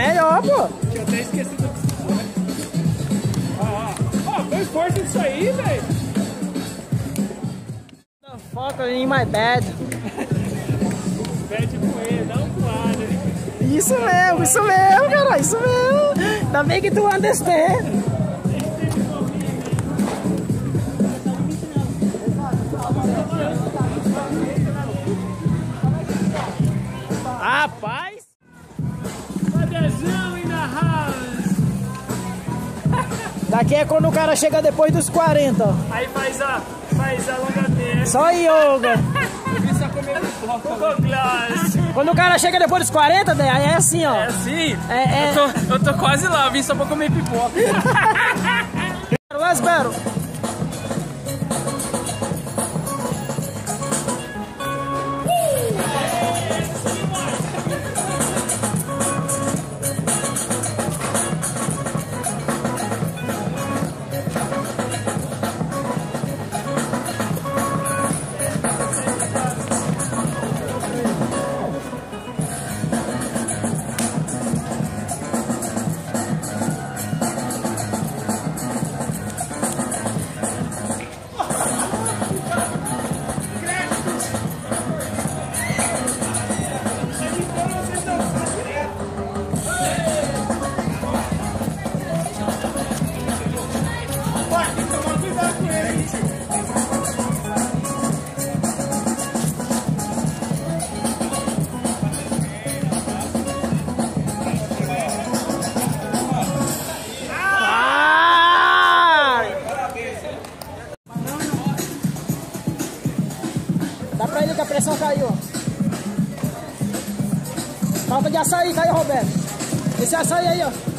melhor, pô. Tinha até esquecido que disso. Ó, ó, foi forte isso aí, velho. Foca in my bad. bad com ele, não com a, Isso mesmo, isso mesmo, cara, isso mesmo. Ainda bem que tu understand. Rapaz! Daqui é quando o cara chega depois dos 40, ó. Aí faz a, faz a longa terra. Só yoga. É glass. Quando o cara chega depois dos 40, daí aí é assim, ó. É assim? É, é. Eu, tô, eu tô quase lá, vim só pra comer pipoca. Let's battle. Açaí, caiu, Roberto. Esse açaí aí, ó.